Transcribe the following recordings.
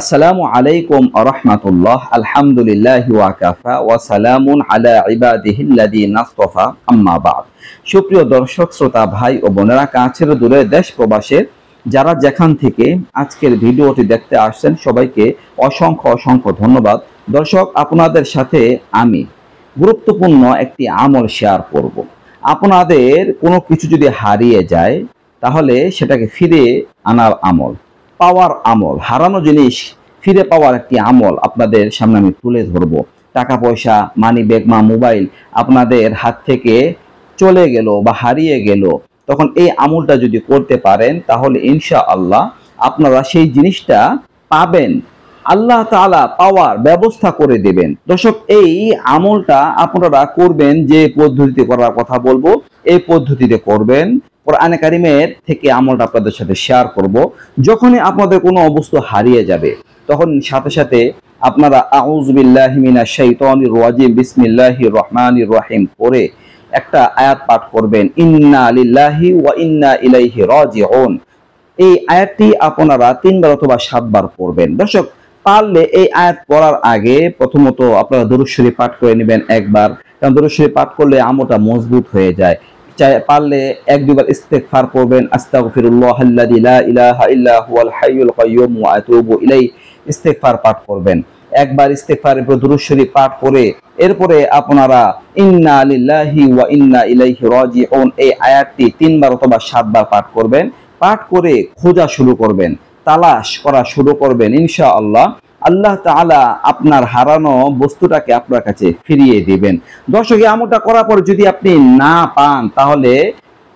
আসসালামু আলাইকুম আরহামাতুল্লাহ আলহামদুলিল্লাহ ওয়াকাফা ওয়া সালামুন আলা ইবাদিহিল্লাযী নাসতাফা আম্মা বাদ। সুপ্রিয় দর্শক, শ্রোতা, ভাই ও বোনেরা, কাছের দূরে দেশ প্রবাসের যারা যেখান থেকে আজকের ভিডিওটি দেখতে আসছেন, সবাইকে অসংখ্য অসংখ্য ধন্যবাদ। দর্শক, আপনাদের সাথে আমি গুরুত্বপূর্ণ একটি আমল শেয়ার করব। আপনাদের কোনো কিছু যদি হারিয়ে যায়, তাহলে সেটাকে ফিরে আনার আমল। পাওয়ার আমল, হারানো জিনিস ফিরে পাওয়ার একটি আমল আপনাদের সামনে আমি তুলে ধরবো। টাকা পয়সা মানি ব্যাগ মা মোবাইল আপনাদের হাত থেকে চলে গেল বা হারিয়ে গেল, তখন এই আমলটা যদি করতে পারেন, তাহলে ইনশা আল্লাহ আপনারা সেই জিনিসটা পাবেন। আল্লাহ তাআলা পাওয়ার ব্যবস্থা করে দেবেন। দর্শক, এই আমলটা আপনারা করবেন যে পদ্ধতিতে করার কথা বলব, এই পদ্ধতিতে করবেন কোরআনে কারিমের থেকে আমলটা আপনাদের সাথে শেয়ার করব। যখনই আপনাদের কোনো অবস্থা হারিয়ে যাবে, তখন সাথে সাথে আপনারা আউজ বিল্লাহি মিনাশ রাজিম, বিসমিল্লাহির রহমানির রহিম পড়ে একটা আয়াত পাঠ করবেন। ইন্না লিল্লাহি ওয়া ইন্না ইলাইহি রাজিউন। এই আয়াতটি আপনারা তিনবার অথবা সাতবার পড়বেন। দর্শক, পারলে এই আয়াত পড়ার আগে প্রথমত আপনারা দরুদ শরীফ পাঠ করে নেবেন একবার। কারণ দরুদ শরীফ পাঠ করলে আমলটা মজবুত হয়ে যায়। চাই পারলে এক দুবার পাঠ করবেন। একবার পাঠ করে, এরপরে আপনারা ইন্না লিল্লাহি ওয়া ইন্না ইলাইহি এই আয়াতটি তিনবার অথবা সাতবার পাঠ করবেন। পাঠ করে খোঁজা শুরু করবেন, তালাশ করা শুরু করবেন, ইনশাআল্লাহ। আল্লাহ তালা আপনার হারানো বস্তুটাকে আপনার কাছে ফিরিয়ে দিবেন। দর্শক এমনটা করার পর যদি আপনি না পান, তাহলে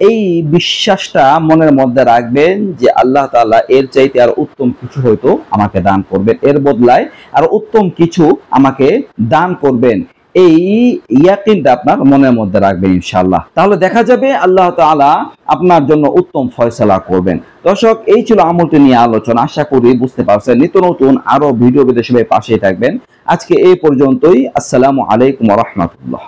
এই বিশ্বাসটা মনের মধ্যে রাখবেন যে আল্লাহ তালা এর চাইতে আর উত্তম কিছু হয়তো আমাকে দান করবেন। এর বদলায় আর উত্তম কিছু আমাকে দান করবেন। এই ইয়াকিনটা আপনার মনের মধ্যে রাখবেন ইনশাল্লাহ তাহলে দেখা যাবে আল্লাহ তালা আপনার জন্য উত্তম ফয়সলা করবেন। দর্শক, এই ছিল আমলটি নিয়ে আলোচনা। আশা করি বুঝতে পারছেন। নিত্য নতুন আরও ভিডিও বিদেশ পাশেই থাকবেন। আজকে এই পর্যন্তই। আসসালামু আলাইকুম রহমতুল্লাহ।